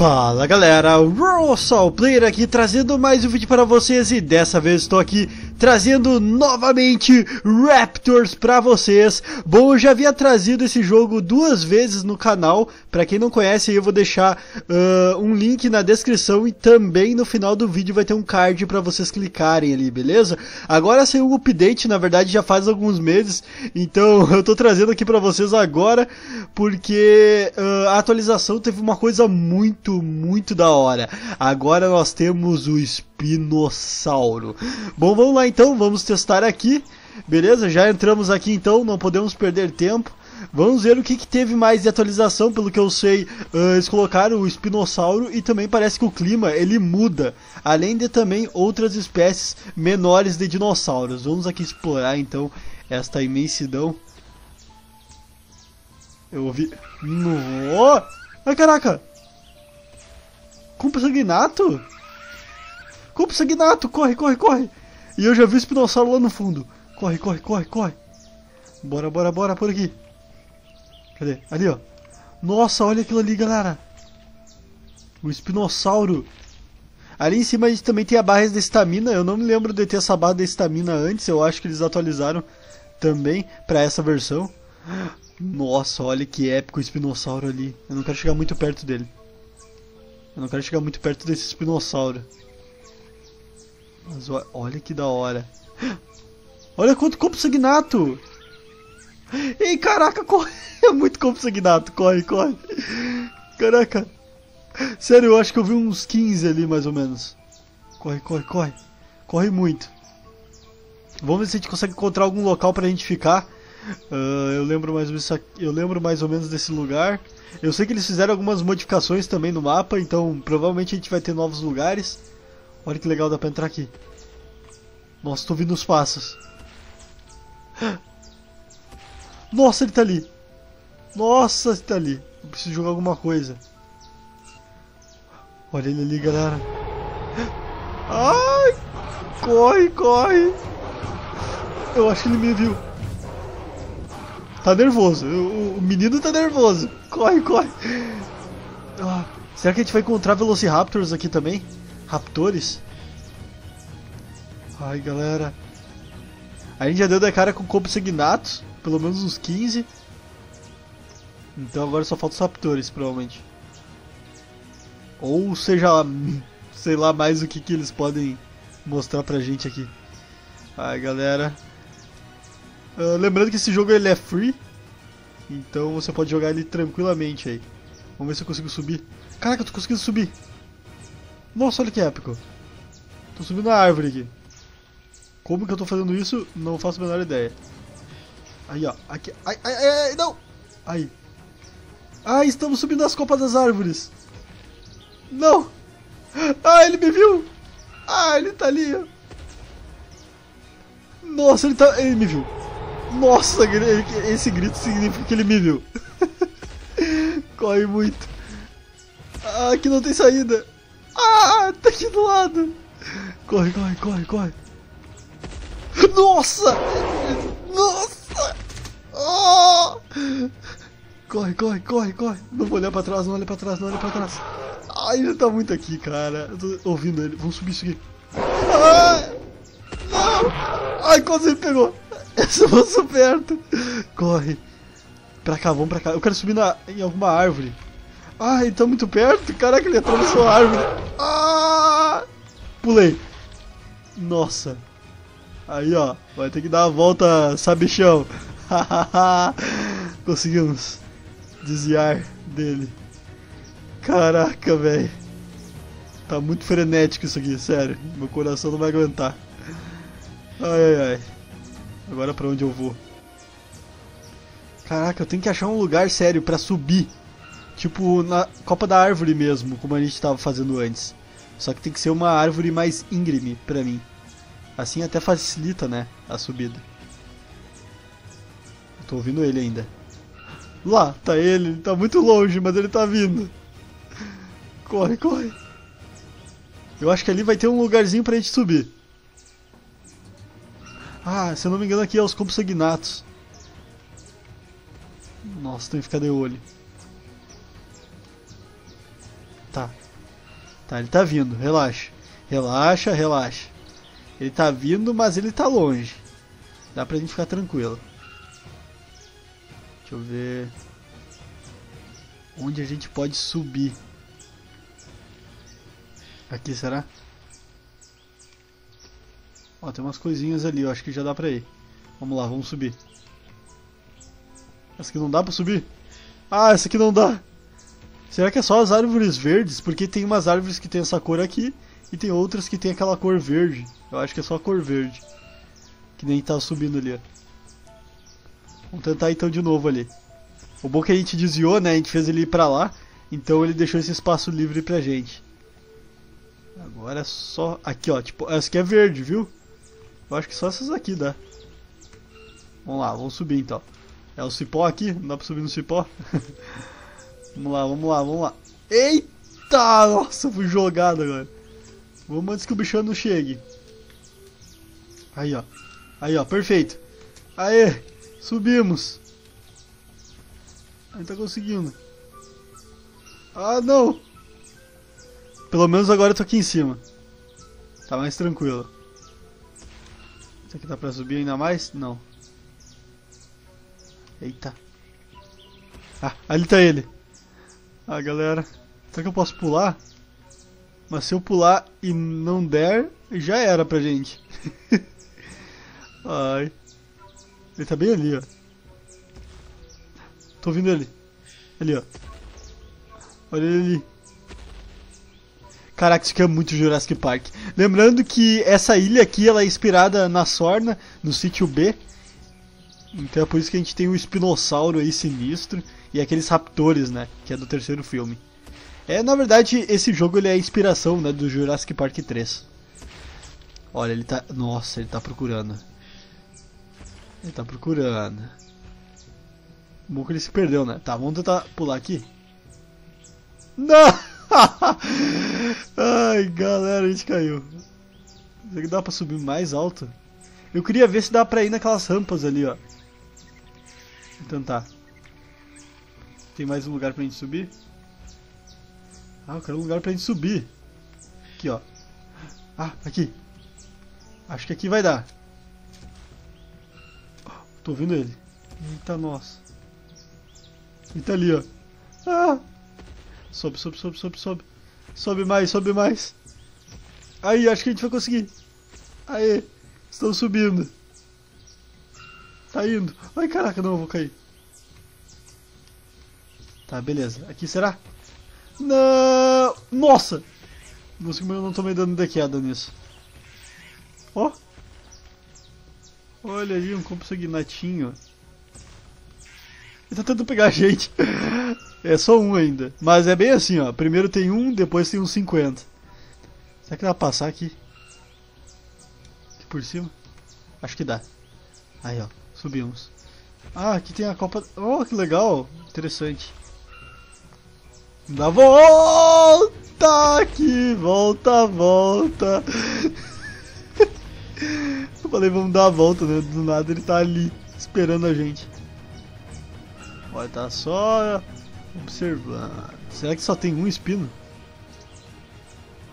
Fala galera, Russell Player aqui trazendo mais um vídeo para vocês e dessa vez estou aqui trazendo novamente Raptors para vocês. Bom, eu já havia trazido esse jogo duas vezes no canal, para quem não conhece eu vou deixar uh, um link na descrição e também no final do vídeo vai ter um card para vocês clicarem ali, beleza? Agora saiu um update, na verdade já faz alguns meses, então eu tô trazendo aqui para vocês agora porque uh, a atualização teve uma coisa muito, muito da hora. Agora nós temos o espinossauro. Bom, vamos lá então, vamos testar aqui. Beleza? Já entramos aqui então, não podemos perder tempo. Vamos ver o que, que teve mais de atualização, pelo que eu sei, uh, eles colocaram o espinossauro e também parece que o clima ele muda, além de também outras espécies menores de dinossauros. Vamos aqui explorar então esta imensidão. Eu ouvi... No... Ai caraca! Compsognato? Compsognato, corre, corre, corre! E eu já vi o espinossauro lá no fundo. Corre, corre, corre, corre. Bora, bora, bora, por aqui. Cadê? Ali, ó. Nossa, olha aquilo ali, galera. O espinossauro. Ali em cima a gente também tem a barra de estamina. Eu não me lembro de ter essa barra de estamina antes. Eu acho que eles atualizaram também para essa versão. Nossa, olha que épico o espinossauro ali. Eu não quero chegar muito perto dele. Eu não quero chegar muito perto desse espinossauro. Mas olha que da hora. Olha quanto compsognato! Ei, caraca, corre! É muito compsognato, corre, corre! Caraca! Sério, eu acho que eu vi uns 15 ali, mais ou menos. Corre, corre, corre! Corre muito! Vamos ver se a gente consegue encontrar algum local pra gente ficar. Uh, eu, lembro mais ou menos, eu lembro mais ou menos desse lugar. Eu sei que eles fizeram algumas modificações também no mapa, então provavelmente a gente vai ter novos lugares. Olha que legal, dá pra entrar aqui. Nossa, tô ouvindo os passos. Nossa, ele tá ali. Nossa, ele tá ali. Eu preciso jogar alguma coisa. Olha ele ali, galera. Ai! Corre, corre! Eu acho que ele me viu. Tá nervoso. O, o menino tá nervoso. Corre, corre. Ah, será que a gente vai encontrar Velociraptors aqui também? Raptores? Ai, galera. A gente já deu da cara com Compsognatos, pelo menos uns 15. Então agora só falta os Raptores, provavelmente. Ou seja, sei lá mais o que, que eles podem mostrar pra gente aqui. Ai, galera. Uh, lembrando que esse jogo ele é free. Então você pode jogar ele tranquilamente aí. Vamos ver se eu consigo subir. Caraca, eu tô conseguindo subir. Nossa, olha que épico. Tô subindo a árvore aqui. Como que eu tô fazendo isso? Não faço a menor ideia. Aí, ó. Aqui. Ai, ai, ai, ai não! Aí. Ai, estamos subindo as copas das árvores. Não! Ah, ele me viu! Ah, ele tá ali, ó. Nossa, ele tá... Ele me viu. Nossa, esse grito significa que ele me viu. Corre muito. Ah, aqui não tem saída. Ah, tá aqui do lado. Corre, corre, corre, corre. Nossa! Nossa! Oh! Corre, corre, corre, corre. Não vou olhar pra trás, não olha pra trás, não olha pra trás. Ai, ele tá muito aqui, cara. Eu tô ouvindo ele. Vamos subir isso aqui. Não! Ai, quase ele pegou. Eu sou perto. Corre. Pra cá, vamos pra cá. Eu quero subir na, em alguma árvore. Ai, ele tá muito perto. Caraca, ele atravessou a árvore. Ah! Pulei. Nossa. Aí, ó. Vai ter que dar a volta, sabichão. Conseguimos desviar dele. Caraca, velho. Tá muito frenético isso aqui, sério. Meu coração não vai aguentar. Ai, ai, ai. Agora pra onde eu vou? Caraca, eu tenho que achar um lugar sério pra subir. Tipo, na copa da árvore mesmo, como a gente tava fazendo antes. Só que tem que ser uma árvore mais íngreme pra mim. Assim até facilita, né, a subida. Eu tô ouvindo ele ainda. Lá, tá ele, ele tá muito longe, mas ele tá vindo. Corre, corre. Eu acho que ali vai ter um lugarzinho pra gente subir. Ah, se eu não me engano aqui é os Compsognatos. Nossa, tem que ficar de olho. Tá, ele tá vindo. Relaxa. Relaxa, relaxa. Ele tá vindo, mas ele tá longe. Dá pra gente ficar tranquilo. Deixa eu ver... Onde a gente pode subir? Aqui, será? Ó, tem umas coisinhas ali, eu acho que já dá pra ir. Vamos lá, vamos subir. Essa aqui não dá pra subir? Ah, essa aqui não dá. Será que é só as árvores verdes? Porque tem umas árvores que tem essa cor aqui e tem outras que tem aquela cor verde. Eu acho que é só a cor verde. Que nem tá subindo ali, ó. Vamos tentar então de novo ali. O bom é que a gente desviou, né? A gente fez ele ir pra lá. Então ele deixou esse espaço livre pra gente. Agora é só... Aqui, ó. Tipo, essa aqui é verde, viu? Eu acho que só essas aqui dá. Vamos lá, vamos subir então. É o cipó aqui? Não dá pra subir no cipó? vamos lá, vamos lá, vamos lá. Eita! Nossa, fui jogado agora. Vamos antes que o bichão não chegue. Aí, ó. Aí, ó, perfeito. Aê! Subimos. Aí tá conseguindo. Ah, não! Pelo menos agora eu tô aqui em cima. Tá mais tranquilo. Isso aqui dá pra subir ainda mais? Não. Eita. Ah, ali tá ele. Ah, galera. Será que eu posso pular? Mas se eu pular e não der, já era pra gente. Ai. Ele tá bem ali, ó. Tô ouvindo ele. Ali, ó. Olha ele ali. Caraca, isso aqui é muito Jurassic Park. Lembrando que essa ilha aqui ela é inspirada na Sorna, no sítio B. Então é por isso que a gente tem o espinossauro aí sinistro e aqueles raptores, né, que é do terceiro filme. É, na verdade, esse jogo ele é a inspiração, né, do Jurassic Park 3. Olha, ele tá, nossa, ele tá procurando. Ele tá procurando. Bom que ele se perdeu, né? Tá, vamos tentar pular aqui. Não! Ai, galera, a gente caiu. Será que dá pra subir mais alto? Eu queria ver se dá pra ir naquelas rampas ali, ó. Vou tentar. Tem mais um lugar pra gente subir? Ah, eu quero um lugar pra gente subir. Aqui, ó. Ah, aqui. Acho que aqui vai dar. Tô ouvindo ele. Eita, nossa. Ele tá ali, ó. Ah! Sobe, sobe, sobe, sobe, sobe. Sobe mais, sobe mais. Aí, acho que a gente vai conseguir. Aê, estão subindo. Tá indo. Ai, caraca, não, eu vou cair. Tá, beleza. Aqui será? Não! Nossa! Nossa, como eu não tomei dano de queda nisso. Ó! Olha ali, um consignatinho. Ele tá tentando pegar a gente. É só um ainda. Mas é bem assim, ó. Primeiro tem um, depois tem uns 50. Será que dá pra passar aqui? Aqui por cima? Acho que dá. Aí, ó. Subimos. Ah, aqui tem a Copa... Oh, que legal. Interessante. Dá volta aqui. Volta, volta. Eu falei, vamos dar a volta, né? Do nada ele tá ali, esperando a gente. Olha, tá só observando. Será que só tem um espino?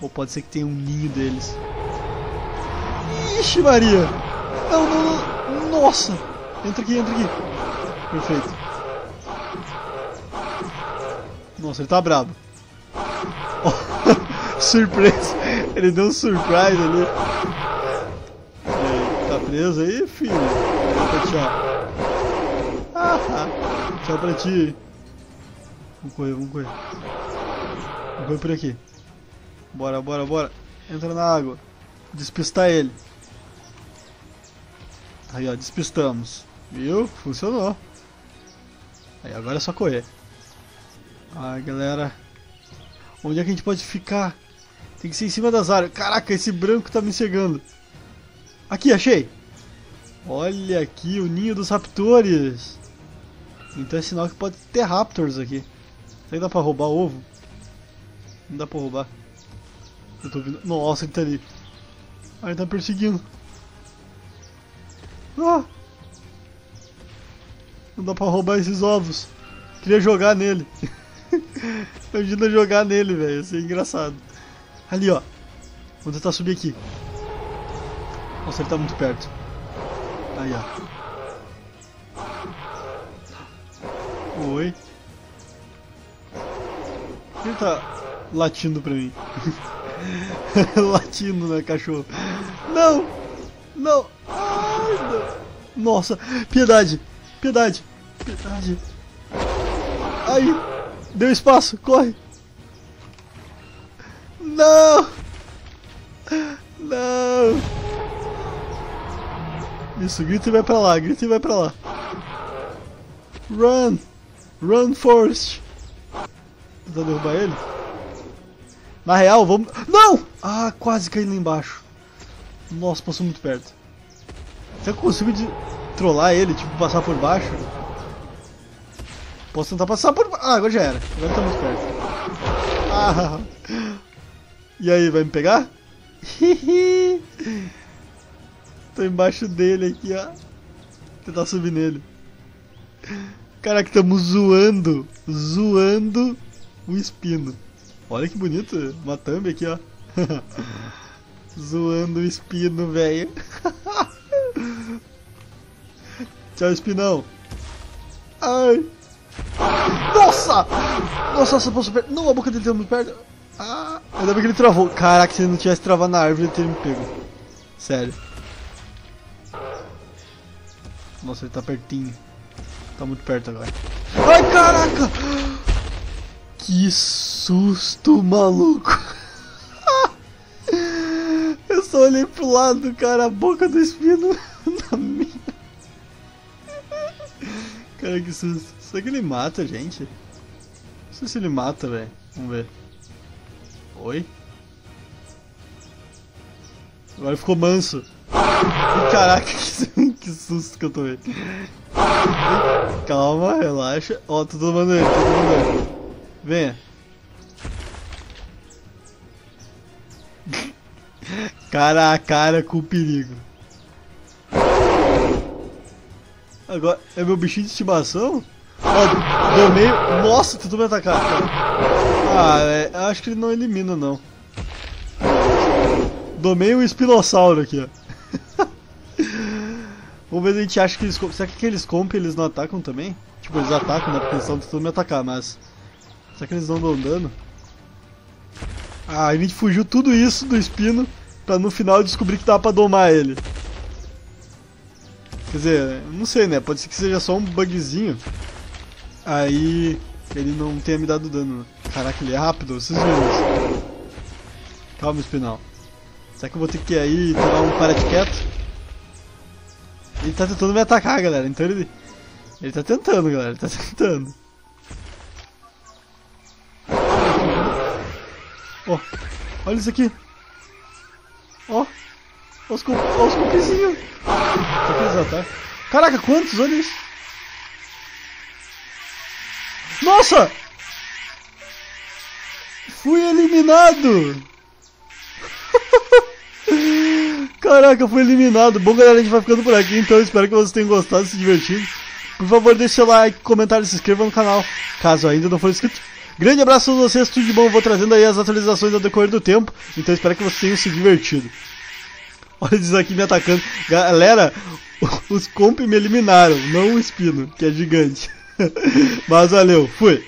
Ou pode ser que tenha um ninho deles? Ixi, Maria! Não, não, não. Nossa! Entra aqui, entra aqui. Perfeito. Nossa, ele tá brabo. Surpresa! Ele deu um surprise ali. Aí, tá preso aí, filho? Tchau. Ah, tchau pra ti. Vamos correr, vamos correr. Vamos correr por aqui. Bora, bora, bora. Entra na água. Despistar ele. Aí, ó, despistamos. Viu? Funcionou. Aí, agora é só correr. Ai, galera. Onde é que a gente pode ficar? Tem que ser em cima das árvores. Caraca, esse branco tá me cegando. Aqui, achei. Olha aqui o ninho dos raptores. Então é sinal que pode ter raptors aqui. Será que dá pra roubar ovo? Não dá pra roubar. Eu tô. Nossa, ele tá ali. Ah, ele tá perseguindo. Ah! Não dá pra roubar esses ovos. Queria jogar nele. Imagina jogar nele, velho. Isso é engraçado. Ali, ó. Vou tentar subir aqui. Nossa, ele tá muito perto. Aí, ó. Oi. Ele tá latindo pra mim. latindo, né, cachorro? Não! Não! Ai, não! Nossa! Piedade! Piedade! Piedade! Aí! Deu espaço! Corre! Não! Não! Isso, grita e vai pra lá, grita e vai pra lá. Run! Run, Forrest! Tentar derrubar ele? Na real, vamos... Não! Ah, quase caí lá embaixo. Nossa, passou muito perto. Será que eu consigo de... trollar ele, tipo, passar por baixo? Posso tentar passar por... Ah, agora já era. Agora tá muito perto. Ah. E aí, vai me pegar? Tô embaixo dele aqui, ó. Vou tentar subir nele. Caraca, estamos zoando. Zoando o espino. Olha que bonito. Uma thumb aqui, ó. zoando o espino, velho. Tchau, espinão. Ai. Nossa! Nossa, nossa, passou perto. Não, a boca dele tá muito perto. Ah, ainda bem que ele travou. Caraca, se ele não tivesse travado na árvore, ele teria me pego. Sério. Nossa, ele tá pertinho. Tá muito perto agora. Ai, caraca! Que susto, maluco! Eu só olhei pro lado, cara, a boca do espino Cara, que susto. Será que ele mata, gente? Não sei se ele mata, velho. Vamos ver. Oi? Agora ficou manso. Caraca, que susto que eu tomei. Calma, relaxa. Ó, oh, tô tomando ele, tô tomando ele. Venha. Cara a cara com o perigo. Agora, é meu bichinho de estimação? Ó, deu meio... Nossa, tentou me atacar. Ah, é, acho que ele não elimina, não. Domei um espinossauro aqui, ó. Vamos ver se a gente acha que eles... Será que aqueles comp eles não atacam também? Tipo, eles atacam, né? Porque eles estão tentando me atacar, mas... Será que eles não dão dano? Ah, a gente fugiu tudo isso do espino pra no final descobrir que dá pra domar ele. Quer dizer, não sei, né? Pode ser que seja só um bugzinho. Aí ele não tenha me dado dano. Caraca, ele é rápido, vocês viram isso? Calma, espinal. Será que eu vou ter que ir aí tirar um parete quieto? Ele tá tentando me atacar, galera. Então ele. Ele tá tentando, galera. Ele tá tentando. Ó, oh, olha isso aqui. Ó, oh, os, oh, os cupinzinhos. Caraca, quantos? Olha isso. Nossa! Fui eliminado! Caraca, fui eliminado. Bom, galera, a gente vai ficando por aqui, então espero que vocês tenham gostado, se divertido. Por favor, deixe seu like, comentário e se inscreva no canal, caso ainda não for inscrito. Grande abraço a todos vocês, tudo de bom. Vou trazendo aí as atualizações ao decorrer do tempo, então espero que vocês tenham se divertido. Olha eles aqui me atacando. Galera, os comp me eliminaram, não o espino, que é gigante. Mas valeu, fui.